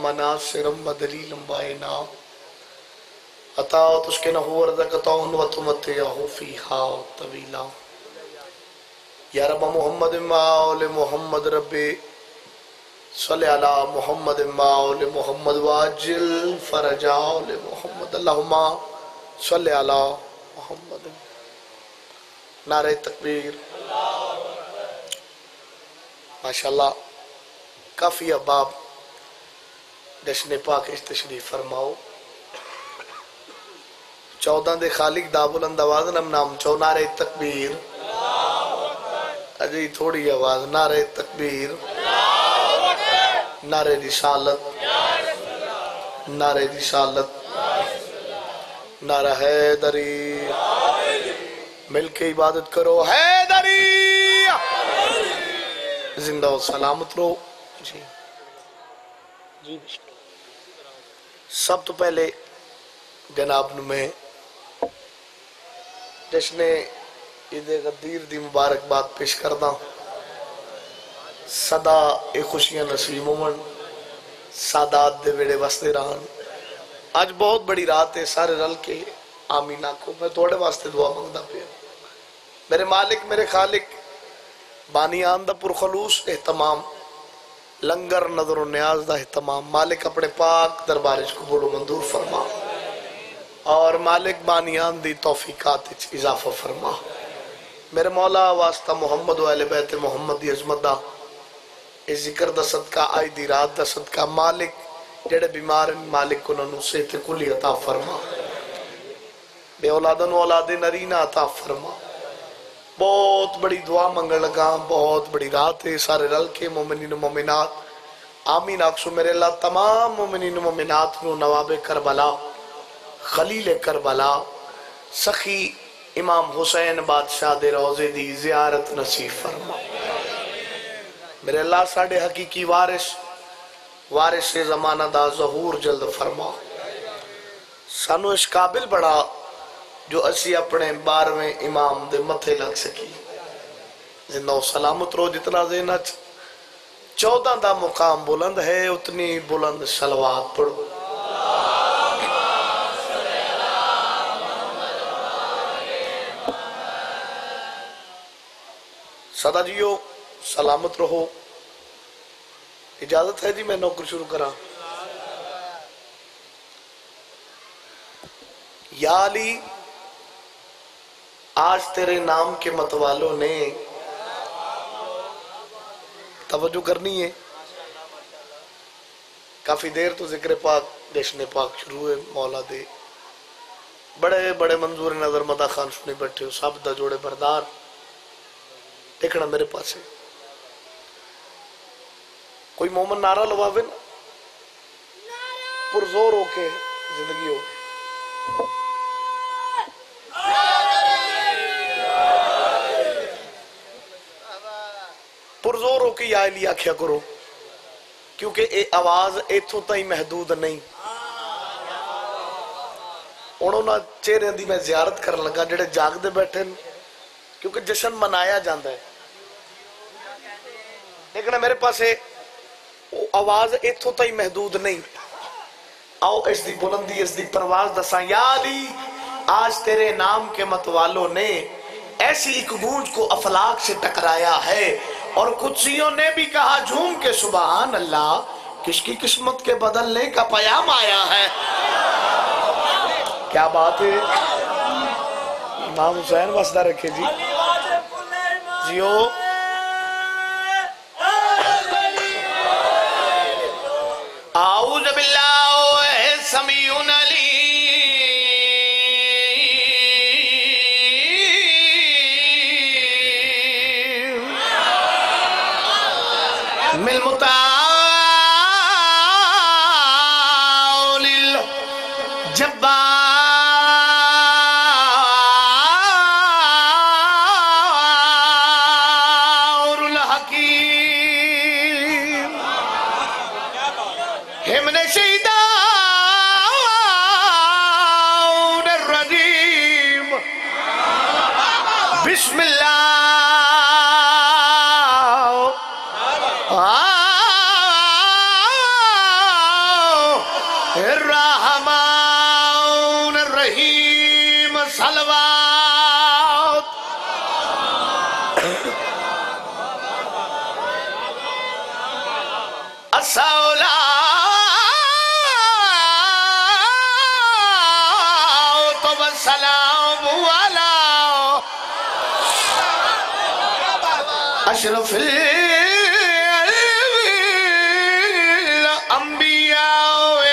مناصرم بدلیلم بائنا. عطاوت اس کے نحو ورزقتون و تمتعہو فیہا طویلا. یا رب محمد ماول محمد رب. صلی علی محمد ماول محمد واجل فرجاول محمد. اللہم صلی علی محمد. نعرہ تکبیر. ماشاءاللہ، کافی اباب. جشن پاک تشریف فرماؤ۔ چودہ دے خالق دا بلند آواز نم نام، چو نعرہ تکبیر۔ اجی تھوڑی آواز، نعرہ تکبیر۔ نعرہ رسالت۔ نعرہ رسالت۔ نعرہ حیدری۔ مل کے عبادت کرو، حیدری۔ زندہ و سلامت رو جی۔ جی۔ سب تو پہلے جناب میں جشن عید غدیر دی مبارک بات پیش کردہ صدا اے خوشیاں نصیب ہومن سادات دے ویڑے واسطے رہن۔ آج بہت بڑی رات ہے، سارے رل کے آمین آکھو۔ میں توڑے واسطے دعا مانگدا پیا۔ میرے مالک، میرے خالق بانیان دا پرخلوص احتمام لنگر نظر و نیاز دا احتمام مالک اپنے پاک دربارش کو بولو مندور فرما۔ اور مالک بانیان دی توفیقات اضافہ فرما۔ میرے مولا واسطہ محمد و اہل بیت محمد دی عظمت دا۔ اس ذکر دا صدقہ آئی دی رات دا صدقہ۔ مالک جڑے بیمار ہیں، مالک کو ننو سے کلی عطا فرما۔ بے اولادن و اولاد نرینہ عطا فرما۔ بہت بڑی دعا منگل لگا، بہت بڑی رات ہے، سارے رل کے مومنین و مومنات۔ آمین اکسو میرے اللہ، تمام مومنین و مومنات نو نواب کربلا، خلیل کربلا، سخی امام حسین بادشاہ دے روزے دی زیارت نصیب فرما۔ میرے اللہ ساڑھے حقیقی وارث وارث زمانہ دا ظہور جلد فرما۔ سانو اس قابل بڑا جو اسی اپنے بارویں امام دے متھے لگ سکی۔ زندہ و سلامت رو جتنا زینہ چودہ دا مقام بلند ہے، اتنی بلند سلوات پڑھو۔ صدا جیو، سلامت رہو۔ اجازت ہے جی میں نوکر شروع کرا یا علی آج تیرے نام کے متوالوں نے توجہ کرنی ہے۔ کافی دیر تو ذکر پاک جشن پاک شروع ہے، مولا دے۔ بڑے بڑے منظور نظر مدہ خان سنے بیٹھے ہو، سب دا جوڑے بردار۔ دیکھنا میرے پاس ہے کوئی مومن نعرہ لواوے نا؟ پرزور ہو کے زندگی ہو پرزور ہو کے یا علی آکھیا کرو، کیونکہ اے آواز ایتھوں تائی محدود نہیں۔ انہوں نے چہرے دی میں زیارت کر لگا، جڑے جاگ دے بیٹھے کیونکہ جشن منایا جاندہ ہے۔ لیکن میرے پاس ہے آواز ایتھوں تائی محدود نہیں۔ آؤ، اس دی بلندی، اس دی پرواز دساں، یا علی، آج تیرے نام کے متوالوں نے ایسی ایک گونج کو افلاق سے ٹکرایا ہے۔ اور کچھیوں نے بھی کہا جھوم کے سبحان اللہ، کس کی قسمت کے بدلنے کا پیام آیا ہے؟ کیا بات ہے؟ امام حسین وسدہ رکھے جی۔ جیو اعوذ باللہ سمیع علیم من اشرف الانبیاء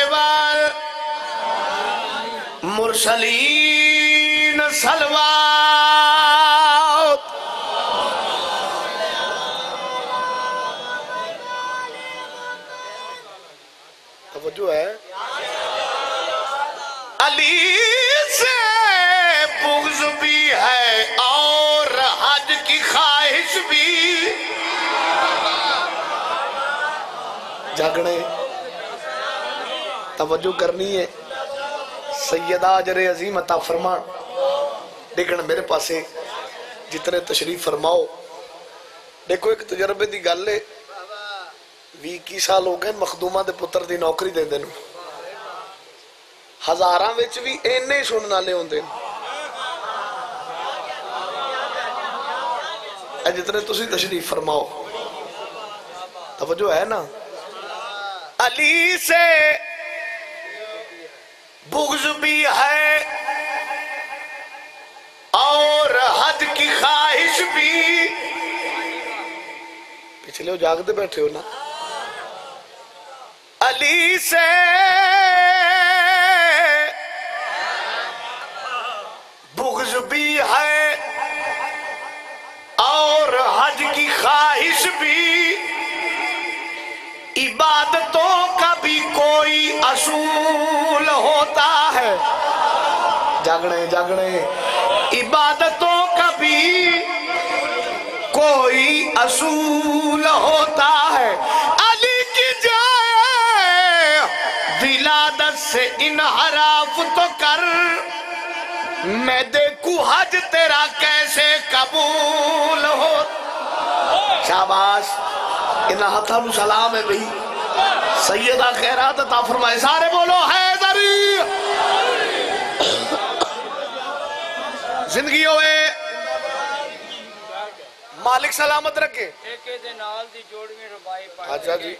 والمرسلین سلوات توجہ کرنی ہے۔ سیدہ جر عظیم عطا فرمان لیکن میرے پاسے جتنے تشریف فرماؤ۔ دیکھو، ایک تجربے دی گل ہے۔ بھی کی سال ہو گئے مخدومہ دے پتر دی نوکری دے دینو ہزاراں وچ بھی اینے ہی سنن والے ہوندے نے اے جتنے تسی تشریف فرماؤ۔ توجہ ہے نا؟ علی سے بغض بھی ہے اور حد کی خواہش بھی۔ پچھلے ہو جاگتے بیٹھے ہو نا۔ علی سے۔ بغض بھی ہے اور حج کی خواہش بھی۔ عبادتوں کا بھی کوئی اصول ہوتا ہے۔ جاگڑے جاگڑے عبادتوں کا بھی کوئی اصول ہوتا ہے۔ علی کی جائے، ولادت سے انحراف تو کر۔ میں دیکھوں حج تیرا کیسے قبول ہو۔ شاباش انہا ہتھا سلام ہے بھئی۔ سیدہ خیرات عطا فرمائے۔ سارے بولو حیدری۔ زندگی ہوئے۔ مالک سلامت رکھے۔ ٹھیکے دے نال دی جوڑویں ربائی پڑھ اچھا جی۔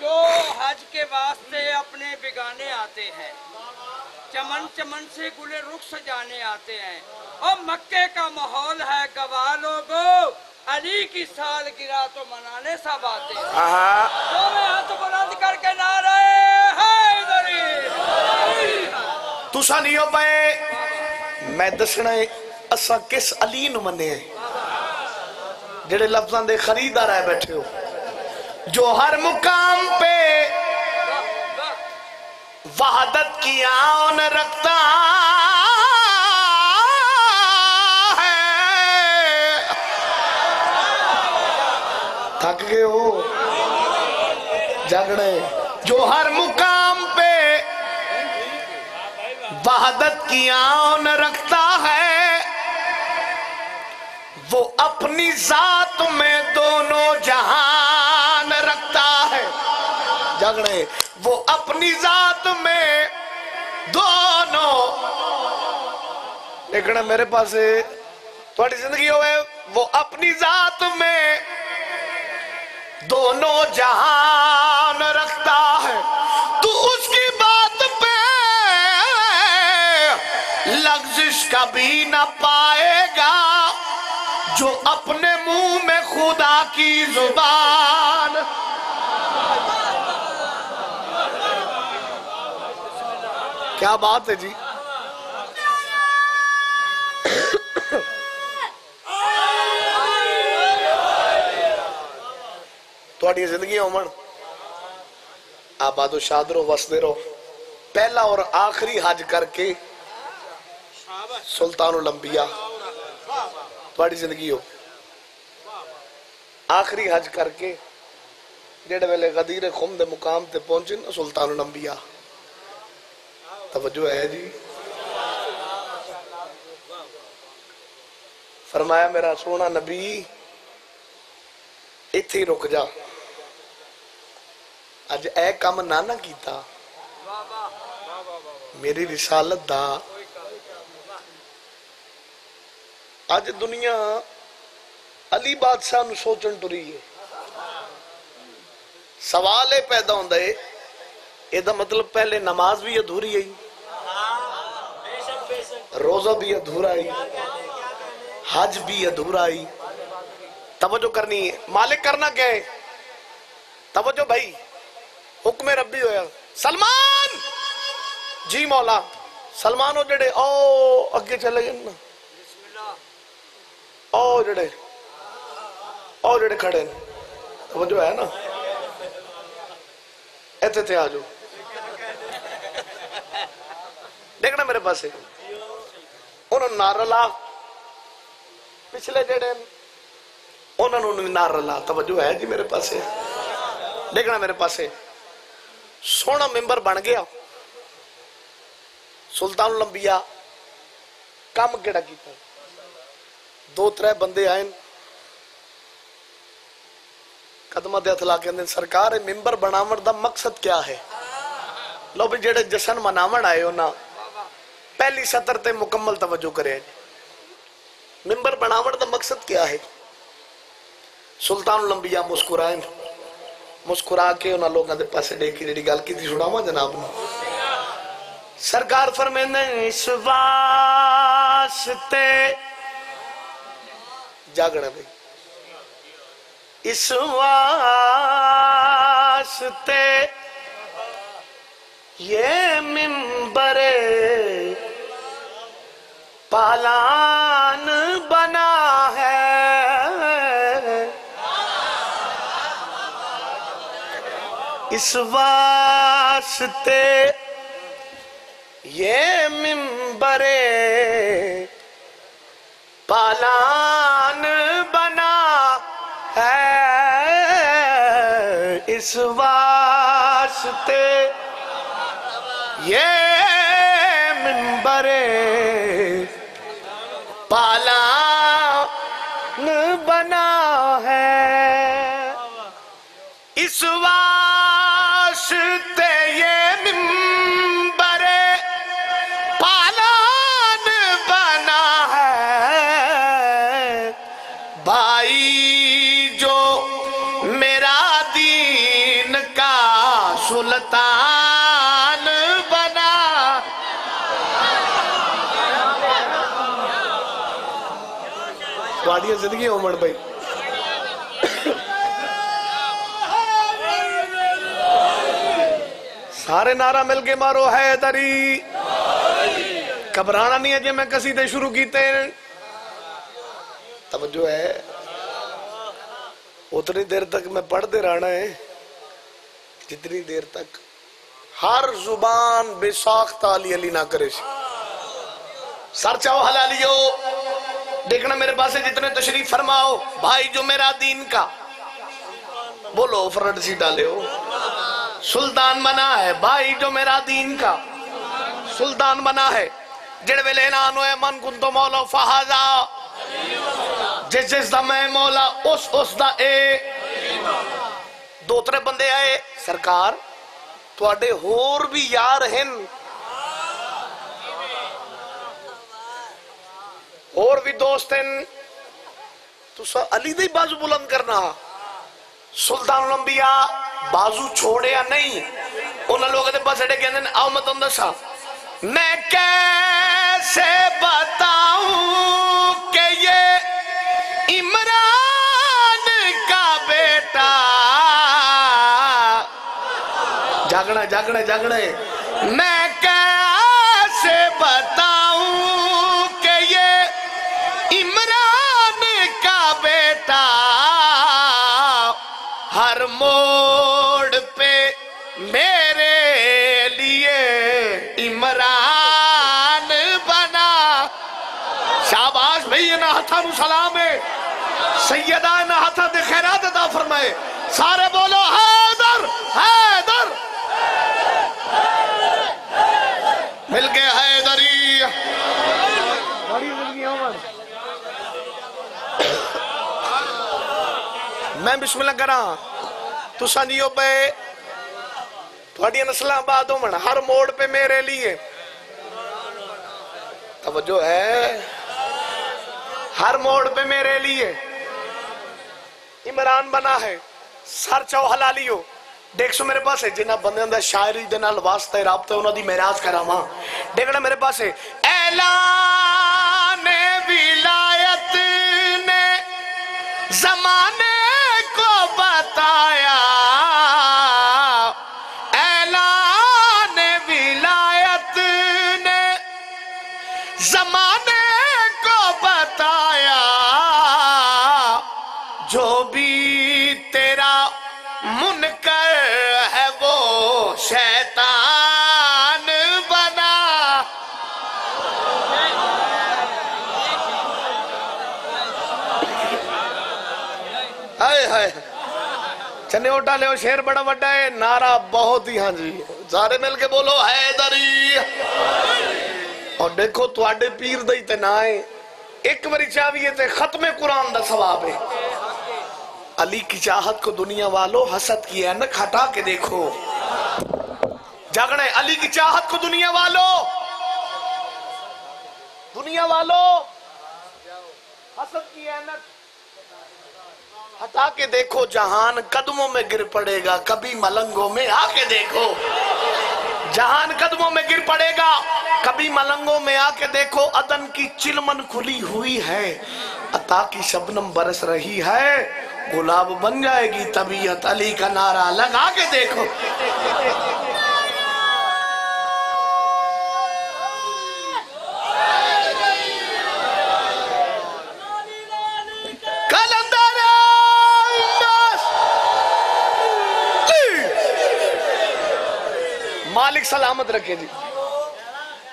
جو حج کے واسطے اپنے بگانے آتے ہیں چمن چمن سے گلے رخ سجانے آتے ہیں۔ اور مکے کا ماحول ہے گواہ لوگو۔ علی کی سال گرا تو منانے سب آتے ہیں۔ آہا۔ دونوں ہاتھ بلند کر کے نعرہ حیدری۔ تو نہیں ہو پائے۔ میں دسنا ہے اسا کس علی نو منے ہیں؟ جڑے لفظاں دے خریدار ہے بیٹھے ہو۔ جو ہر مقام پہ وحدت کی آن رکھتا۔ تھک گئے ہو جگڑے جو ہر مقام پہ وحدت کی آن رکھتا ہے، وہ اپنی ذات میں دونوں جہان رکھتا ہے۔ جگڑے وہ اپنی ذات میں دونوں۔ لیکن میرے پاس تھوڑی زندگی ہوئے، وہ اپنی ذات میں دونوں جہان رکھتا ہے۔ تو اس کی بات پہ لغزش کبھی نہ پائے گا۔ جو اپنے منہ میں خدا کی زبان۔ کیا بات ہے جی؟ تھوڑی زندگی عمر آباد و شاد رو وسدے رو پہلا اور آخری حج کر کے سلطان الانبیاء تھوڑی زندگی ہو آخری حج کر کے ڈیڑھ ویلے غدیر خم دے مقام تے پہنچے نا سلطان الانبیاء توجہ ہے جی فرمایا میرا سونا نبی ایتھے ہی رک جا اج اے کم نہ نہ کیتا میری رسالت دا اج دنیا علی بادشاہ نو سوچن ٹری ہے سوال یہ پیدا ہوتا ہے یہ مطلب پہلے نماز بھی ادھوری ہے روزہ بھی ادھورا ہے حج بھی ادھورا ہے توجہ کرنی ہے مالک کرنا کیا ہے توجہ بھائی حکم ربی ہویا، سلمان! جی مولا، سلمان ہو جڑے، او، اگے چلے گئے نا۔ او جڑے او جڑے کھڑے وہ جو ہے نا۔ ایتے تھے آجو۔ دیکھنا میرے پاس ہے انہوں نعرہ لا۔ پچھلے جڑے انہوں نے نعرہ لا۔ توجہ ہے جی میرے پاس ہے دیکھنا میرے پاس ہے سونا ممبر بن گیا سلطان لمبیا کام کیڑا کیتا دو تر بندے آئے قدمہ دے لا کے اندر سرکار ممبر بناون دا مقصد کیا ہے لو بھی جہاں جشن مناو آئے ہونا پہلی سطر تے مکمل توجہ کرے ممبر بناون دا مقصد کیا ہے سلطان الانبیاء مسکرائیں مسکرا کے انہوں لوگوں دے پاسے ڈیکی جڑی گل کی سناوا جناب نو سرکار فرمیندے اس واسطے جاگنا بھائی۔ اس واسطے یہ ممبر پالان بنا اس واسطے یہ ممبر پالان بنا ہے۔ اس واسطے یہ ممبر پالان ਤੁਹਾਡੀਆਂ ਜ਼ਿੰਦਗੀਆਂ ਉਮੜ بھائی سارے نعرہ مل کے مارو ہے دری گھبرانا نہیں ہے جی میں کسی دے شروع کیتے ہیں توجہ ہے اتنی دیر تک میں پڑھ دے رہنا ہے جتنی دیر تک ہر زبان بے ساختہ علی علی نہ کرے سر چاہو حلالیو دیکھنا میرے پاس جتنے تشریف فرماؤ، بھائی جو میرا دین کا۔ بولو فرڈ سی ڈالے ہو۔ سلطان بنا ہے، بھائی جو میرا دین کا۔ سلطان بنا ہے۔ جڑ لینا نان ہوئے من کنتو مولا فہازا جس جس دا میں مولا، اس اس دا اے۔ دو ترے بندے آئے، سرکار تو اڈے ہور بھی یار ہن۔ اور بھی دوستیں تو سا علی دے بازو بلند کرنا۔ سلطان الانبیاء بازو چھوڑیا نہیں۔ انہوں نے لوگ دے بس اڑے کہنے نے آؤ میں تم دسا میں کیسے بتاؤں کہ یہ عمران کا بیٹا۔ جاگنا جاگنا جاگنا۔ میں ہر موڑ پہ میرے لیے عمران بنا۔ شاباز بھئی ناحتہ نو سلام ہے۔ سیدہ ناحتہ دے خیرات ادا فرمائے۔ سارے بولو، حیدر حیدر۔ مل کے حیدری۔ میں بسم اللہ کرا تو نہیں ہو بے تھوڑی نسل آباد ہو ہر موڑ پہ میرے لیے۔ توجہ ہے؟ ہر موڑ پہ میرے لیے۔ عمران بنا ہے، سر چاو حلالی ہو۔ دیکھ سو میرے پاس ہے جنہ بندے اندھا شاعری دینا لباستہ رابطہ انہاں دی معراج کراواں۔ دیکھنا میرے پاس ہے اعلان ولایت نے زمانے چنے اٹھا لے شیر بڑا بڑا ہے، نعرہ بہت ہی ہاں جی۔ سارے مل کے بولو، حیدری۔ اور دیکھو تو آڈے پیر دئی تے نہ آئے ایک بری چاہیے تے ختم قرآن دا ثواب ہے۔ علی کی چاہت کو دنیا والو حسد کی اینک ہٹا کے دیکھو۔ جاگنے علی کی چاہت کو دنیا والو۔ دنیا والو۔ حسد کی اینک۔ ہٹا کے دیکھو، جہان قدموں میں گر پڑے گا۔ کبھی ملنگوں میں آ کے دیکھو۔ جہان قدموں میں گر پڑے گا۔ کبھی ملنگوں میں آ کے دیکھو۔ ادن کی چلمن کھلی ہوئی ہے۔ عطا کی شبنم برس رہی ہے۔ گلاب بن جائے گی، طبیعت علی کا نعرہ لگا کے دیکھو۔ مالک سلامت رکھے جی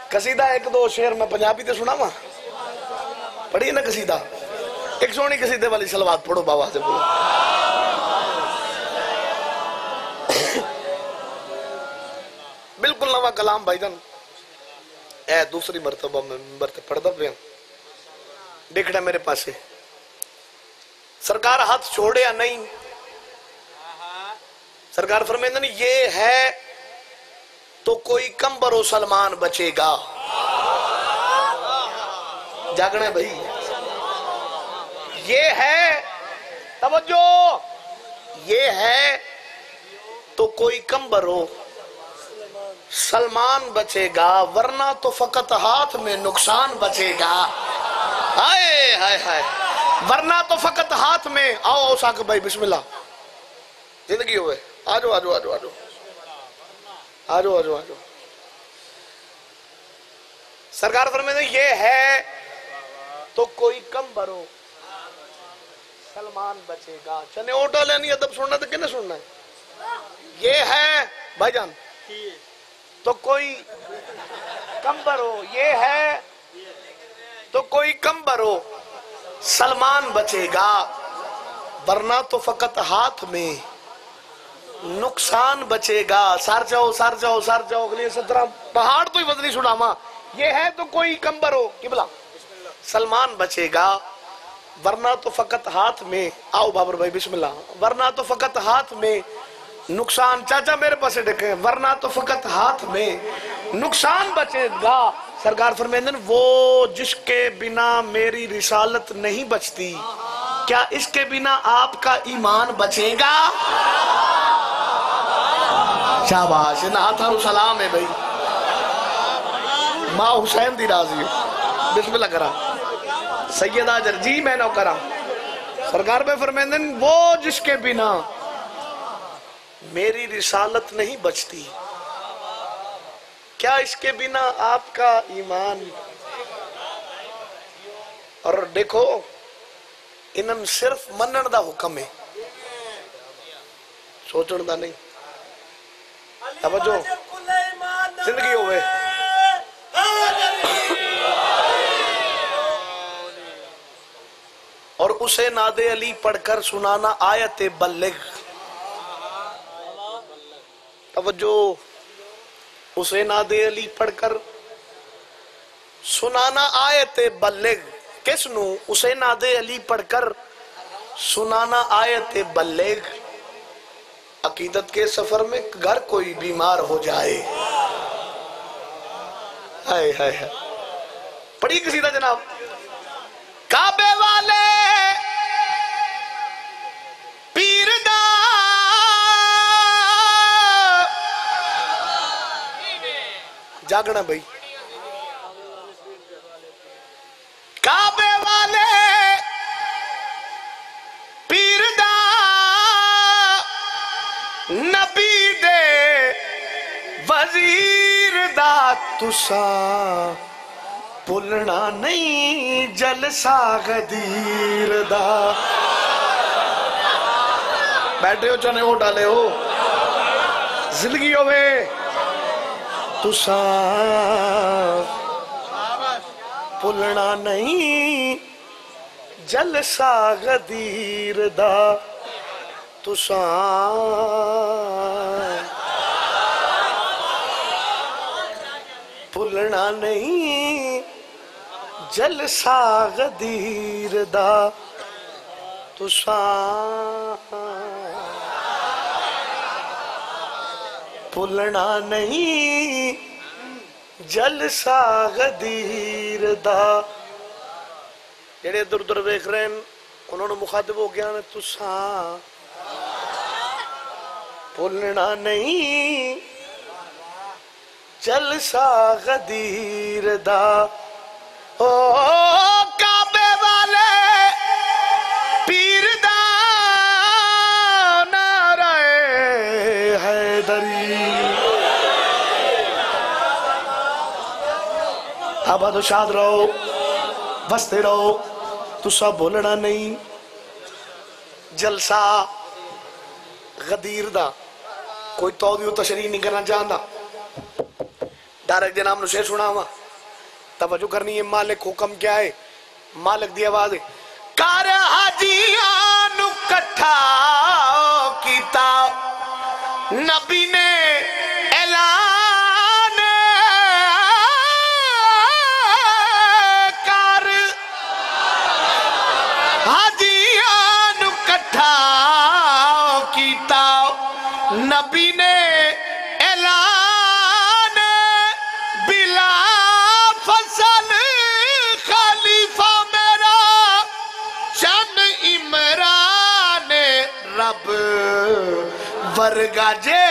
قصیدہ ایک دو شعر میں پنجابی تے سنا وا پڑھی نا قصیدہ ایک سونی قصیدے والی سلوات پڑھو بابا سے بولو بالکل نوا کلام بھائی جان اے دوسری مرتبہ میں ممبر تے پڑھ دا پیا دیکھنا میرے پاسے سرکار ہاتھ چھوڑے یا نہیں سرکار فرمیندن یہ ہے تو کوئی کم برو سلمان بچے گا۔ جاگنے بھائی۔ یہ ہے، توجہ، یہ ہے تو کوئی کم برو سلمان بچے گا، ورنہ تو فقط ہاتھ میں نقصان بچے گا۔ ہائے ہائے ہائے۔ ورنہ تو فقط ہاتھ میں۔ آؤ آؤ ساکر بھائی، بسم اللہ۔ زندگی ہوئے۔ آجو آجو آجو آجو۔ آجو آجو آجو سرکار فرمیدے یہ ہے تو کوئی کم برو۔ سلمان بچے گا۔ چنے اوٹا لینی ادب سننا تو کنے سننا ہے؟ یہ ہے، بھائی جان۔ تو کوئی کم برو۔ یہ ہے، تو کوئی کم برو۔ سلمان بچے گا۔ ورنہ تو فقط ہاتھ میں۔ نقصان بچے گا۔ سار جاؤ سار جاؤ سار جاؤ اگلی سترہ پہاڑ تو ہی وزنی سنا یہ ہے تو کوئی کمبر ہو، قبلہ۔ سلمان بچے گا۔ ورنہ تو فقط ہاتھ میں، آؤ بابر بھائی، بسم اللہ۔ ورنہ تو فقط ہاتھ میں نقصان، چاچا میرے پاس ڈکے۔ ورنہ تو فقط ہاتھ میں نقصان بچے گا۔ سرکار فرمیندن، وہ جس کے بنا میری رسالت نہیں بچتی، کیا اس کے بنا آپ کا ایمان بچے گا؟ شاباش، نہ تھارو سلام ہے بھائی۔ ماں حسین دی راضی ہے۔ بسم اللہ کرا۔ سیدہ جرجی میں نو کرا۔ سرکار پہ فرمیندن وہ جس کے بنا میری رسالت نہیں بچتی، کیا اس کے بنا آپ کا ایمان؟ اور دیکھو انہوں صرف منن دا حکم ہے۔ سوچن دا نہیں۔ توجہ۔ زندگی ہوئے اور اسے ناد علی پڑھ کر سنانا آیت بلغ۔ توجہ۔ اسے ناد علی پڑھ کر سنانا آیت بلغ۔ کس نو؟ اسے ناد علی پڑھ کر سنانا آیت بلغ۔ عقیدت کے سفر میں گھر کوئی بیمار ہو جائے۔ ہائے ہائے ہائے۔ پڑھی قصیدہ جناب۔ کعبے والے پیر دا۔ جاگنا بھائی۔ دا تسا نہیں جلسہ غدیر دا بیٹھے ہو چنے ہو ڈالے ہو زندگی ہوئے تسا پلنا نہیں جلسہ غدیر دا تسا پلنا نہیں۔ جلسہ غدیر دا تسا نہیں۔ جلسہ غدیر دا۔ جڑے در در ویکھ رہے ہیں، انہوں نے مخاطب ہو گیا نا تساں بھولنا نہیں۔ جلسہ غدیر دا۔ او کعبے والے پیر دا نعرہ حیدری۔ آباد و شاد رہو، بستے رہو، تو سب بولنا نہیں۔ جلسہ غدیر دا۔ کوئی توضیح و تشریح نہیں کرنا چاہتا ڈائریکٹ جناب نے شیر سنا ہوا توجہ کرنی ہے، مالک حکم کیا ہے؟ مالک دی آواز ہے۔ کار حاجیان کٹھا کیتا۔ نبی نے ورگا جے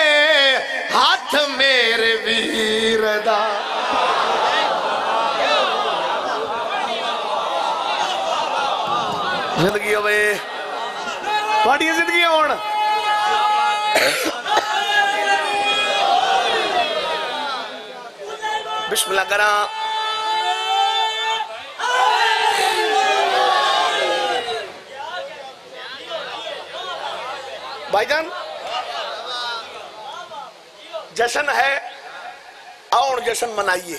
ہاتھ میرے ویر دا۔ زندگی ہوئے۔ پاڑی زندگی ہون۔ بسم اللہ کرا۔ بھائی جان جشن ہے اور جشن منائیے۔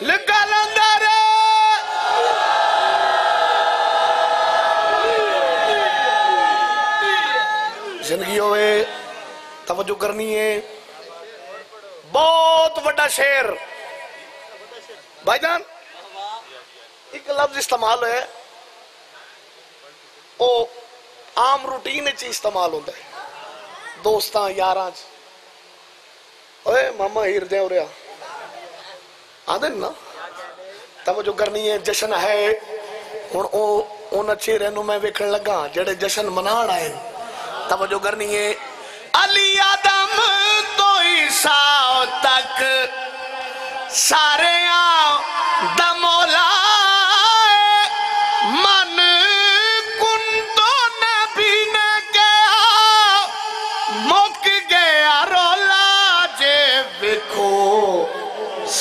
لگا لندر زندگی ہوئے، توجہ کرنی ہے۔ بہت بڑا شیر بھائی جان، ایک لفظ استعمال ہے او عام روٹین استعمال ہوتا ہے۔ دوستاں، یاراں چ۔ اوے ماما ہیر دے ہو رہا آدھے نا توجہ کرنی ہے، جشن ہے۔ ہن او، ان چہرے نو میں ویکھن لگا، جڑے جشن مناڑ آئے۔ توجہ کرنی ہے۔ علی آدم تو عیسیٰ تک، سارے دا مولا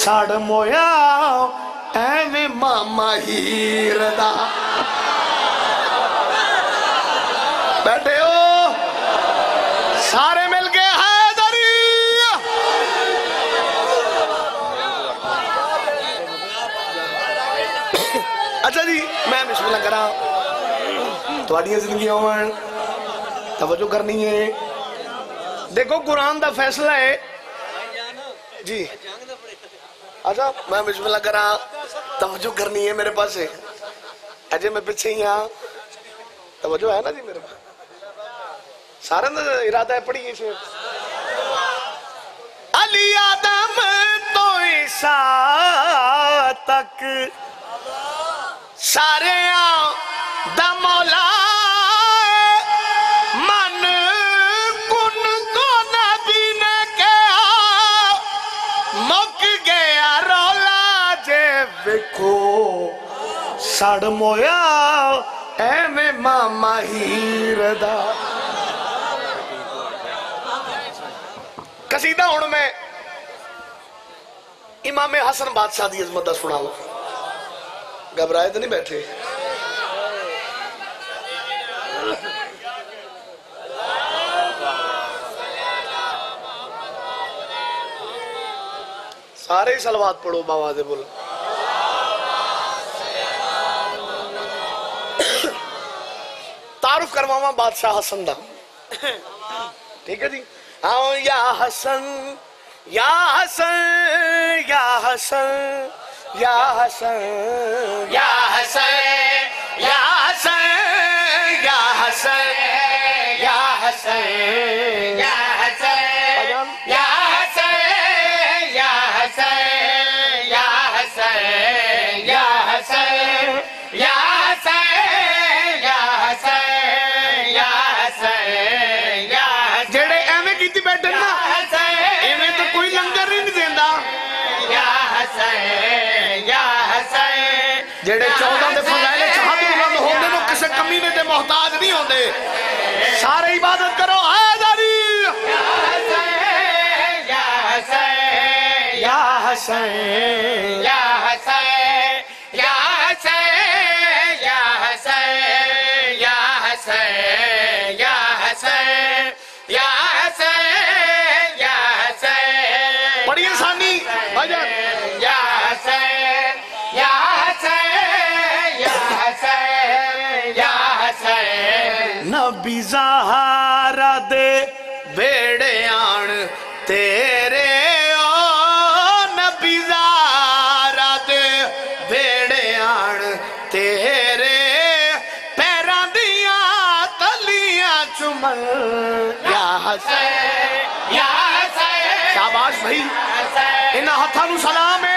ساڑ مویا ایویں ماما ہیر دا بیٹھے ہو سارے مل کے حیدری اچھا جی میں بسم اللہ کرا تھوڑی زندگی ہون توجہ کرنی ہے دیکھو قرآن دا فیصلہ ہے جی اچھا میں بسم اللہ کرا توجہ کرنی ہے میرے پاس اجے میں پیچھے ہی ہاں۔ توجہ ہے نا جی میرے پاس۔ سارا دا ارادہ ہے پڑھی شیر علی آدم تو عیسیٰ تک۔ سارے دا مولا وکھو سڑ مویا، ایویں ماما ہیر دا۔ قصیدہ ہوں میں امام حسن بادشاہ دی عظمت دا سنا لو گھبرائے تو نہیں بیٹھے۔ سارے سلوات پڑھو بابا دے بول۔ تعارف کرواواں بادشاہ حسن دا۔ ٹھیک ہے جی؟ آؤ یا حسن یا حسن یا حسن یا حسن یا حسن یا حسن یا حسن یا حسن، یا سارے عبادت کرو حیدری یا حسین یا حسین یا حسین یا حسین یا حسین یا حسین یا حسین یا حسین آج بھائی انہاں ہتھاں نو سلام ہے۔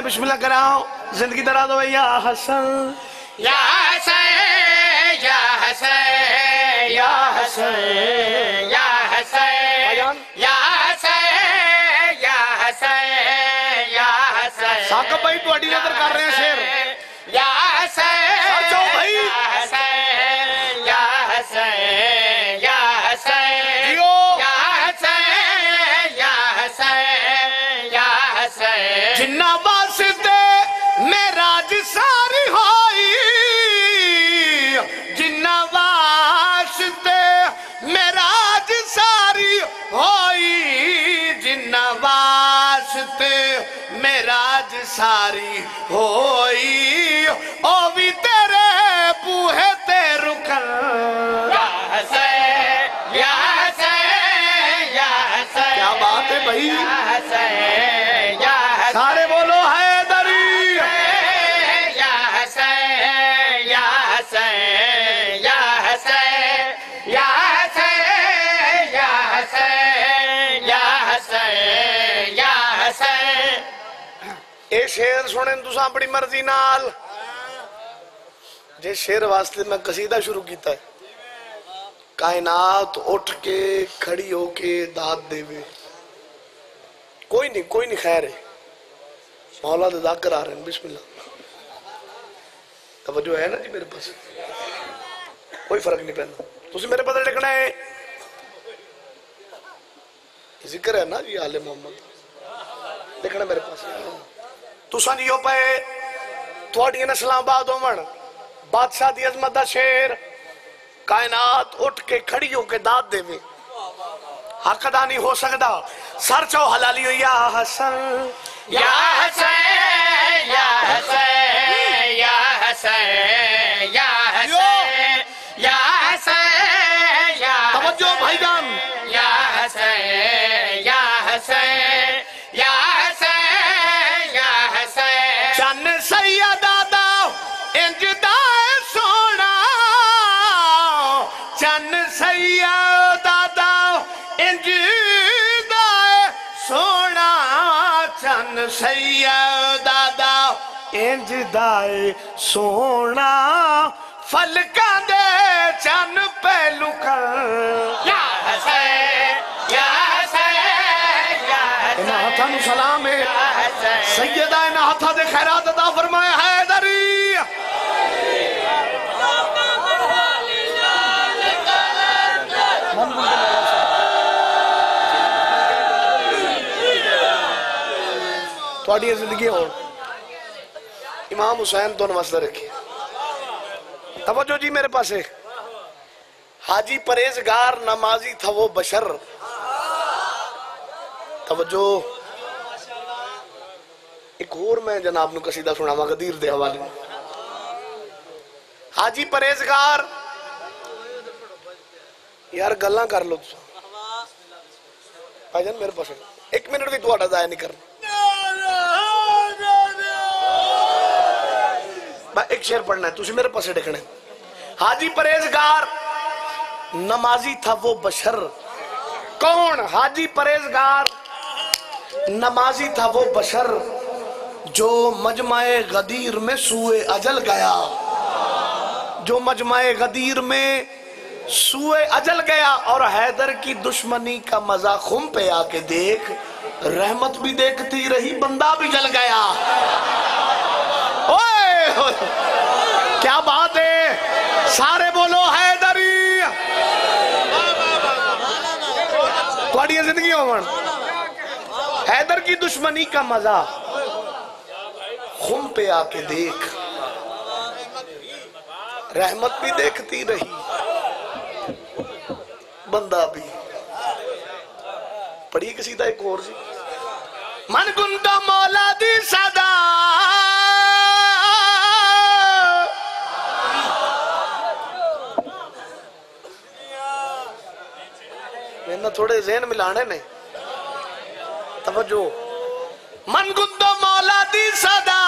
میں بسم اللہ کر رہا ہوں۔ زندگی درا دو یا حسن۔ یا حسین یا حسین یا حسین یا حسین یا حسین یا یا بھائی اڈی نظر کر رہے ہیں شیر۔ یا حسین سر چاو بھائی ساری ہوئی۔ او بھی تیرے بوہے تیر رکل یا حسین یا حسین یا حسین۔ کیا بات ہے بھائی؟ یا حسین۔ شیر سنن تسا اپنی مرضی نال جے شیر واسطے میں قصیدہ شروع کیتا ہے کائنات اٹھ کے کھڑی ہو کے داد دے وے کوئی نہیں کوئی نہیں خیر ہے مولا دے داکر آ رہے ہیں بسم اللہ توجہ ہے نا جی میرے پاس کوئی فرق نہیں پہنا تسی میرے پاس لکھنا ہے ذکر ہے نا جی آل محمد لکھنا میرے پاس ہے تساں جیو پئے تھوڑی نسل آباد ہومن۔ بادشاہ دی عظمت دا شیر۔ کائنات اٹھ کے کھڑی ہو کے داد دے۔ میں حق دا نہیں ہو سکتا سر چو حلالی ہو یا حسن۔ یا حسن یا حسن یا حسن جدائے سونا فلکہ دے چان پہ لکر یا حسین یا حسین یا حسین انہا حتن سلام ہے سیدہ انہا حتہ دے خیرات عطا فرمائے حیدری تھوڑی زندگی ہو امام حسین دونوں واسطہ رکھے توجہ جی میرے پاس ہے حاجی پریزگار نمازی تھا وہ بشر۔ توجہ۔ ایک اور میں جناب نو قصیدہ سناوا قدیر دے حوالے۔ حاجی پریزگار یار گلہ کر لو۔ بھائی جان میرے پاس ایک۔ منٹ بھی تھوڑا دائے نہیں کرنا۔ ایک شیر پڑھنا ہے تسی میرے پاسے ڈکھنے حاجی پریزگار نمازی تھا وہ بشر۔ کون؟ حاجی پریزگار نمازی تھا وہ بشر۔ جو مجمع غدیر میں سوئے اجل گیا۔ جو مجمع غدیر میں سوئے اجل گیا۔ اور حیدر کی دشمنی کا مزہ خم پہ آ کے دیکھ۔ رحمت بھی دیکھتی رہی، بندہ بھی جل گیا۔ اوہ کیا بات ہے؟ سارے بولو، حیدری! تھوڑی ہاں زندگی حیدر کی دشمنی کا مزہ۔ خم پہ آ کے دیکھ۔ رحمت بھی دیکھتی رہی۔ بندہ بھی۔ پڑھی کسی کا ایک اور جی۔ من گندہ مولا دی صدا۔ ورنہ تھوڑے ذہن ملانے نے۔ توجہ۔ من گندو مولا دی صدا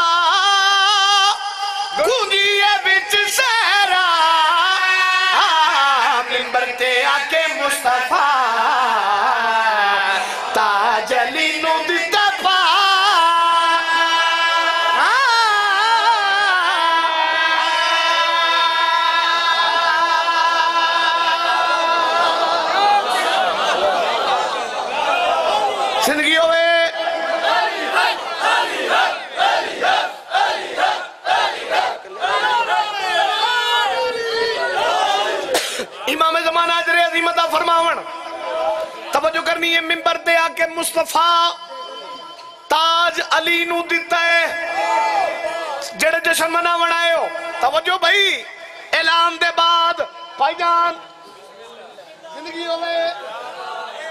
امام زمانہ اجر عظیم عطا فرماون۔ توجہ کرنی ہے منبر تے آ کے مصطفیٰ تاج علی نو دیتا ہے۔ جڑے جشن منا منائے ہو۔ توجہ بھائی، اعلان دے بعد بھائی جان، زندگی ہوئے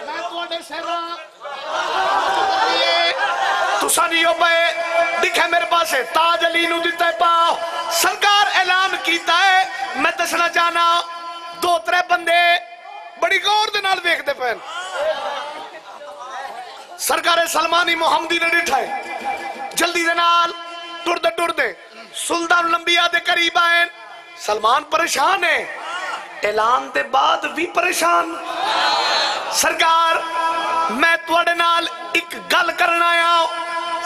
میں تو اڈے سہرہ تسا نہیں ہو بھائی دیکھے میرے پاسے، تاج علی نو دیتا ہے۔ پاؤ، سرکار اعلان کیتا ہے۔ میں دسنا چاہنا دو ترے بندے بڑی گور دے نال ویک دے پہن سرکار سلمانی محمدی نے ڈٹھائے جلدی دے نال ٹر دے ٹر دے سلطان الانبیاء دے قریب آئین سلمان پریشان ہے اعلان دے بعد بھی پریشان سرکار میں توڑے نال ایک گل کرنا آیا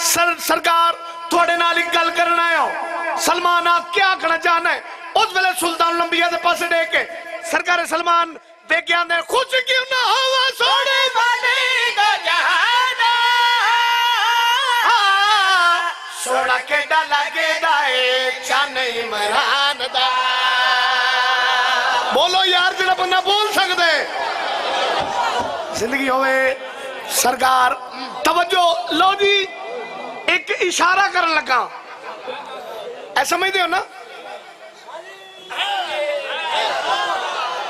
سر سرکار توڑے نال ایک گل کرنا آیا سلمان آپ کیا کرنا چاہنا ہے اس ویلے سلطان الانبیاء دے پاسے ڈے کے سرکار سلمان بے گیا دے خوش کیوں نہ ہوا سوڑی بانی دا جہانا۔ سوڑا کے دا لگے دا ایک چان عمران دا۔ بولو یار جڑا بندہ بول سکتے زندگی ہوئے، سرکار، توجہ، لو جی ایک اشارہ کرن لگا۔ اے سمجھ ہو نا؟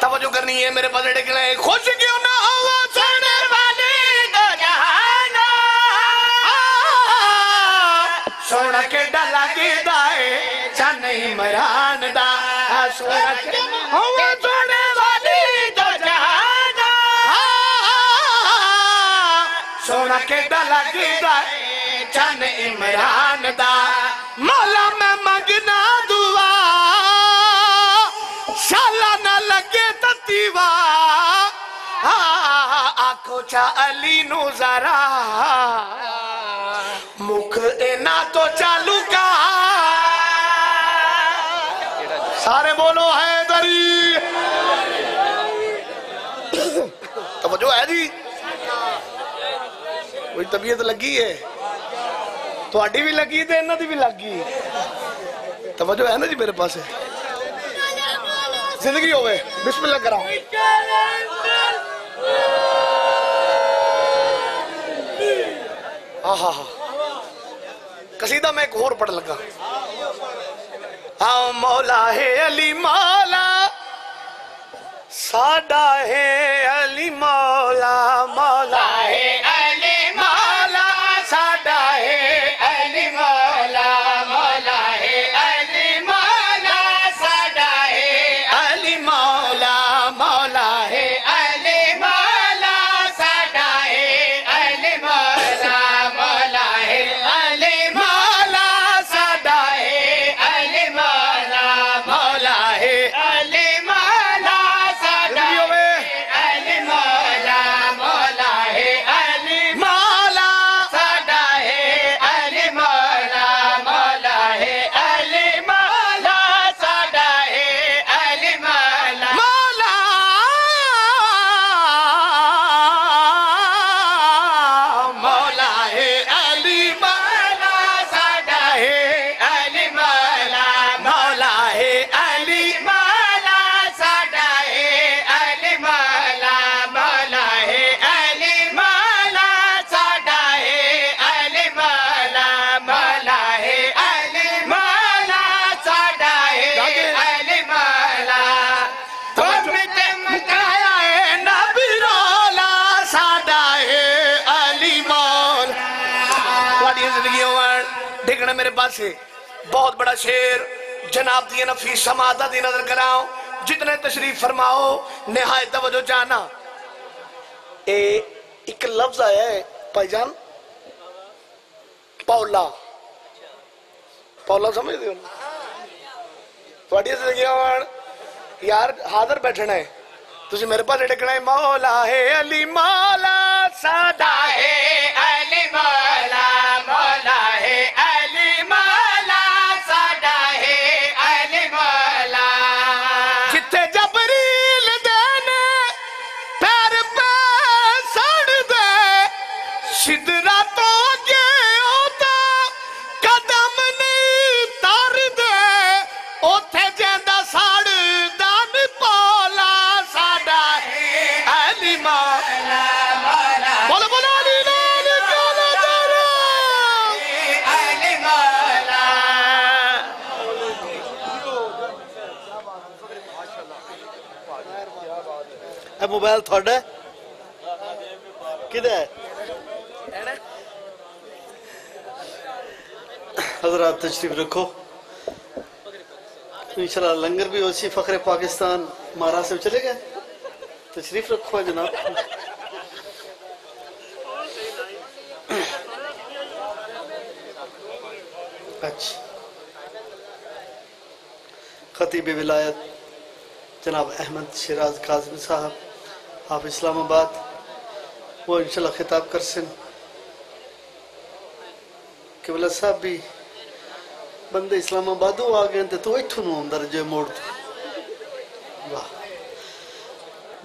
توجہ کرنی ہے میرے پاس ڈکنا ہے خوش کیوں نہ ہوا سنر والی دو جہانا سونا کے ڈالا کی دائے چنہی مران دا۔ سونا کے ہوا دو جہانا سونا کے ڈالا کی دائے چنہی مران دا۔ مولا میں سوچا علی نو ذرا مکھ اینا تو چالو کا سارے بولو ہے دری توجہ ہے جی کوئی طبیعت لگی ہے تو آڈی بھی لگی دے انہوں دی بھی لگ گئی توجہ ہے نا جی میرے پاس ہے زندگی ہوئے بسم اللہ کراؤ ہاں،, ہاں ہاں قصیدہ میں ایک اور پڑھ لگا۔ ہاں مولا ہے علی مولا، ساڈا ہے علی مولا مولا ہے پاس بہت بڑا شیر جناب دینا فی سمادہ دی نظر کراؤں۔ جتنے تشریف فرماؤ، نہایت توجہ جانا۔ اے، ایک لفظ آیا ہے پائی جان۔ پولا پولا سمجھ دیو تھوڑی سے لگیا یار، حاضر بیٹھنا ہے۔ تجھے میرے پاس اٹکنا ہے۔ مولا ہے علی، مولا سادہ ہے علی، مولا۔ ਇਹ ਮੋਬਾਈਲ ਤੁਹਾਡਾ ਕਿਹਦਾ ਹੈ حضرات تشریف رکھو انشاءاللہ لنگر بھی اسی فخر پاکستان مارا سے چلے گئے تشریف رکھو جناب اچھا خطیب ولایت جناب احمد شیراز کاظمی صاحب آپ اسلام آباد وہ انشاءاللہ خطاب کر سن۔ قبلہ صاحب بھی بندے اسلام آبادوں آ گئے تھے تو ایتھوں نو اندر جو موڑ تے واہ۔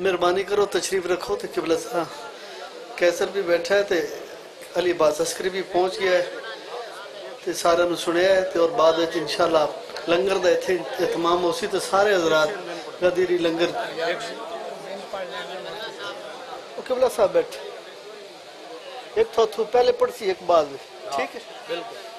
مہربانی کرو، تشریف رکھو تے قبلہ صاحب کیسر بھی بیٹھا ہے تے علی باز عسکری بھی پہنچ گیا ہے۔ تے سارے نو سنیا ہے تے اور بعد وچ انشاءاللہ لنگر دا ایتھے اہتمام ہوسی تے سارے حضرات غدیری لنگر۔ وہ قبلہ صاحب بیٹھے ایک تھو تھو، پہلے پڑھ سی ایک بعد۔ میں ٹھیک ہے؟ ہاں، بالکل۔